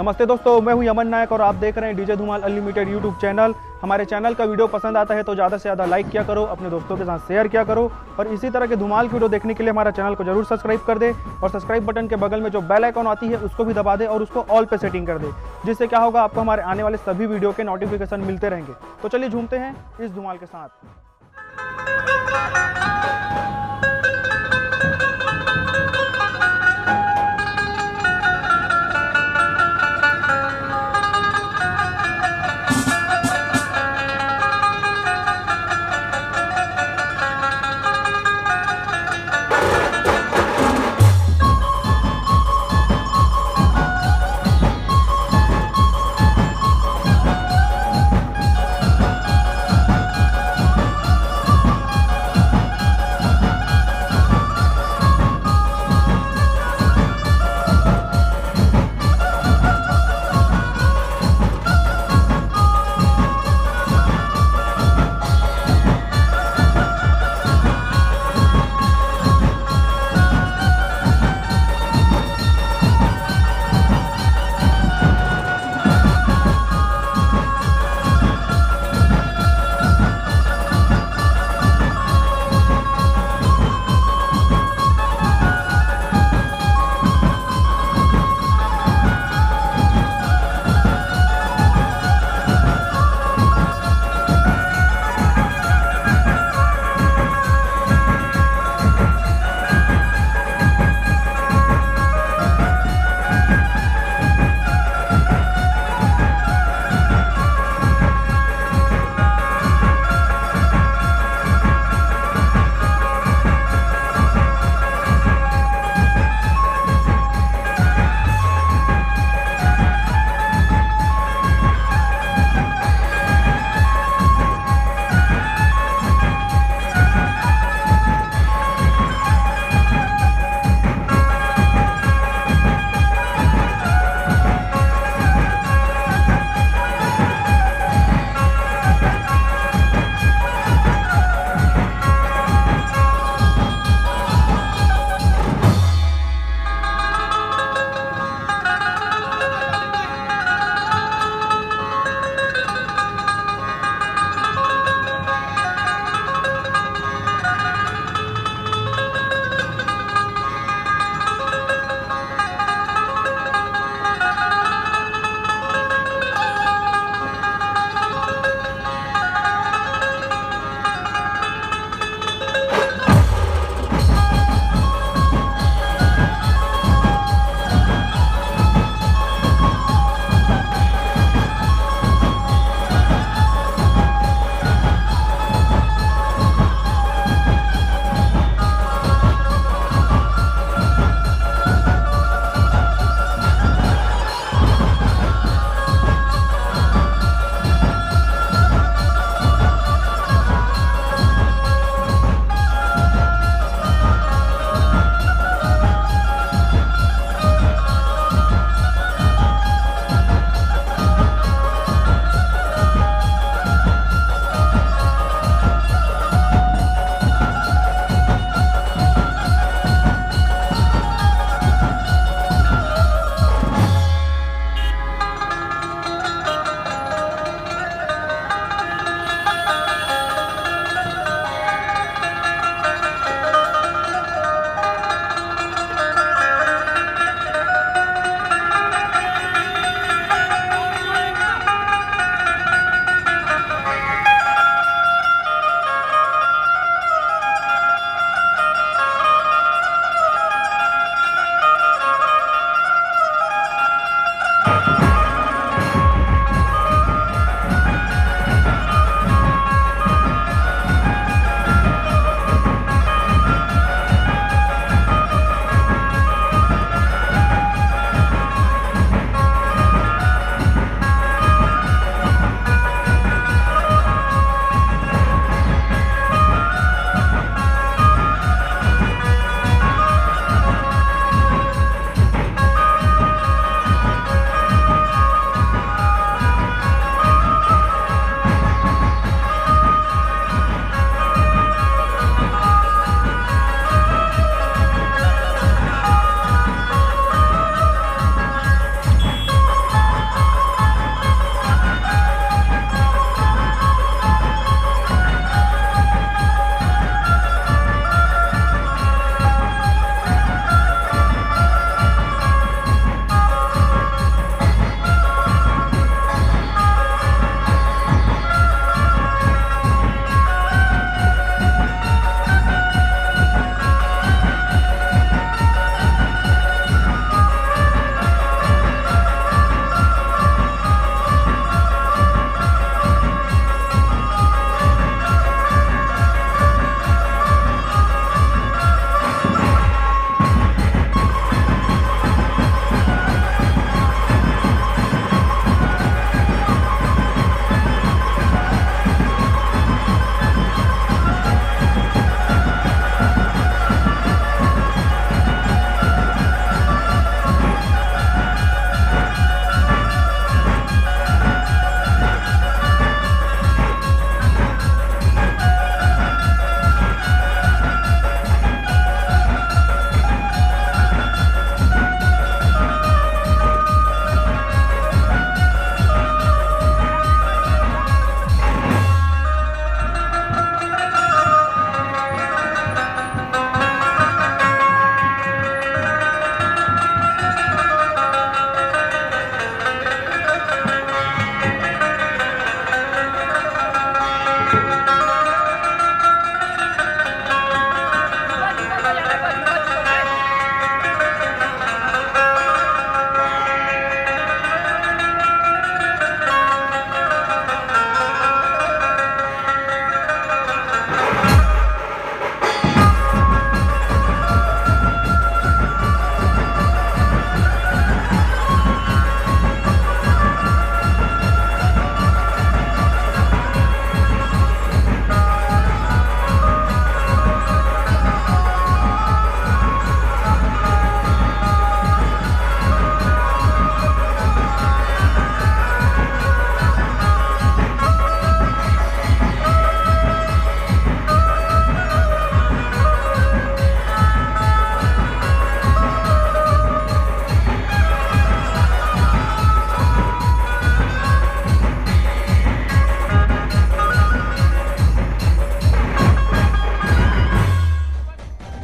नमस्ते दोस्तों, मैं हूँ यमन नायक और आप देख रहे हैं DJ Dhumal unlimited YouTube channel. हमारे चैनल का वीडियो पसंद आता है तो ज़्यादा से ज़्यादा लाइक किया करो, अपने दोस्तों के साथ शेयर किया करो और इसी तरह के धुमाल की वीडियो देखने के लिए हमारा चैनल को ज़रूर सब्सक्राइब कर दे और सब्सक्राइब बटन के बगल में जो बेल आइकॉन आती है, उसको भी दबा दे और उसको ऑल पे सेटिंग कर दे, जिससे क्या होगा, आपको हमारे आने वाले सभी वीडियो के नोटिफिकेशन मिलते रहेंगे। तो चलिए झूमते हैं इस धुमाल के साथ।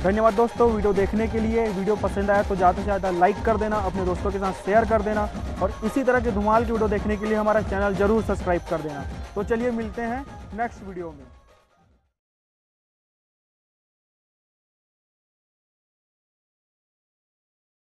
धन्यवाद दोस्तों वीडियो देखने के लिए। वीडियो पसंद आया तो ज़्यादा से ज़्यादा लाइक कर देना, अपने दोस्तों के साथ शेयर कर देना और इसी तरह के धुमाल की वीडियो देखने के लिए हमारा चैनल ज़रूर सब्सक्राइब कर देना। तो चलिए मिलते हैं नेक्स्ट वीडियो में।